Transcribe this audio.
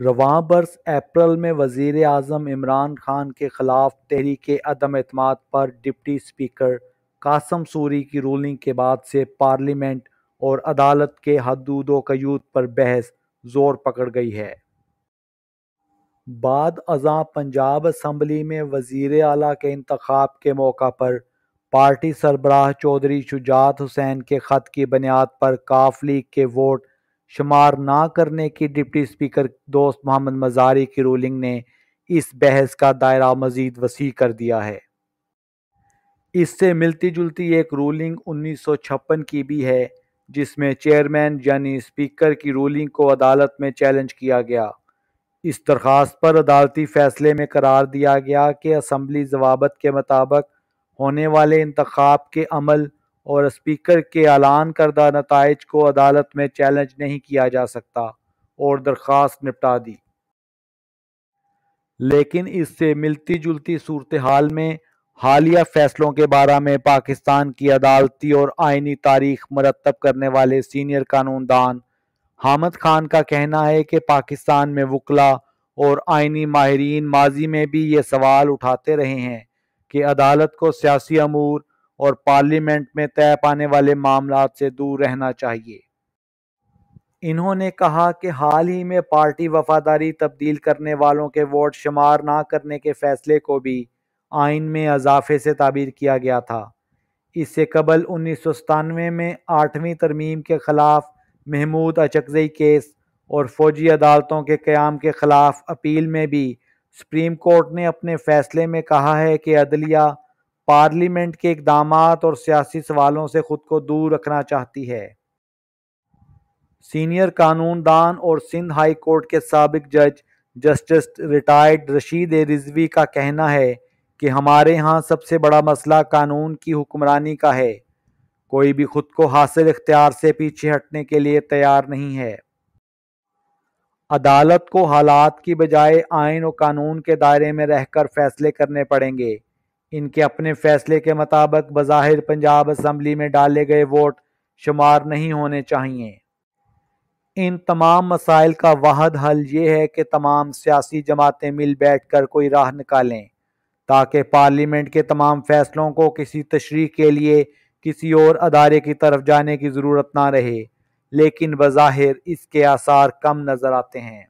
रवां बरस अप्रैल में वज़ीर अजम इमरान खान के खिलाफ तहरीक अदम अतमाद पर डिप्टी स्पीकर कासम सूरी की रूलिंग के बाद से पार्लियामेंट और अदालत के हदूद कयूद पर बहस ज़ोर पकड़ गई है। बाद अजा पंजाब असम्बली में वज़ीर अला के इंतखब के मौका पर पार्टी सरबराह चौधरी शुजात हुसैन के ख़त की बुनियाद पर काफ लीग के वोट शुमार ना करने की डिप्टी स्पीकर दोस्त मोहम्मद मजारी की रूलिंग ने इस बहस का दायरा मजीद वसी कर दिया है। इससे मिलती जुलती एक रूलिंग उन्नीस सौ छप्पन की भी है, जिसमें चेयरमैन यानी स्पीकर की रूलिंग को अदालत में चैलेंज किया गया। इस दरख्वास्त पर अदालती फैसले में करार दिया गया कि असम्बली जवाबत के मुताबिक होने वाले इंतखब के अमल और स्पीकर के ऐलान करदा नतज को अदालत में चैलेंज नहीं किया जा सकता और दरख्वास्त निपटा दी। लेकिन इससे मिलती जुलती सूरत हाल में हालिया फैसलों के बारे में पाकिस्तान की अदालती और आइनी तारीख मरतब करने वाले सीनियर कानूनदान हामद खान का कहना है कि पाकिस्तान में वकला और आइनी माहरीन माजी में भी ये सवाल उठाते रहे हैं कि अदालत को सियासी अमूर और पार्लियामेंट में तय पाने वाले मामला से दूर रहना चाहिए। इन्होंने कहा कि हाल ही में पार्टी वफादारी तब्दील करने वालों के वोट शुमार ना करने के फैसले को भी आइन में अजाफे से ताबीर किया गया था। इससे कबल उन्नीस सौ सतानवे में आठवीं तरमीम के ख़िलाफ़ महमूद अचकजई केस और फौजी अदालतों के क़्याम के ख़िलाफ़ अपील में भी सुप्रीम कोर्ट ने अपने फ़ैसले में कहा है कि अदलिया पार्लियामेंट के इकदाम और सियासी सवालों से ख़ुद को दूर रखना चाहती है। सीनियर कानूनदान और सिंध हाई कोर्ट के सबक जज justice retired Rasheed A Rizvi का कहना है कि हमारे यहाँ सबसे बड़ा मसला कानून की हुक्मरानी का है। कोई भी खुद को हासिल इख्तियार से पीछे हटने के लिए तैयार नहीं है। अदालत को हालात की बजाय आइन और कानून के दायरे में रहकर फैसले करने पड़ेंगे। इनके अपने फैसले के मुताबिक बज़ाहिर पंजाब असम्बली में डाले गए वोट शुमार नहीं होने चाहिए। इन तमाम मसाइल का वाहद हल ये है कि तमाम सियासी जमातें मिल बैठ कर कोई राह निकालें, ताकि पार्लियामेंट के तमाम फैसलों को किसी तशरी के लिए किसी और अदारे की तरफ़ जाने की ज़रूरत ना रहे, लेकिन बज़ाहिर इसके आसार कम नज़र आते हैं।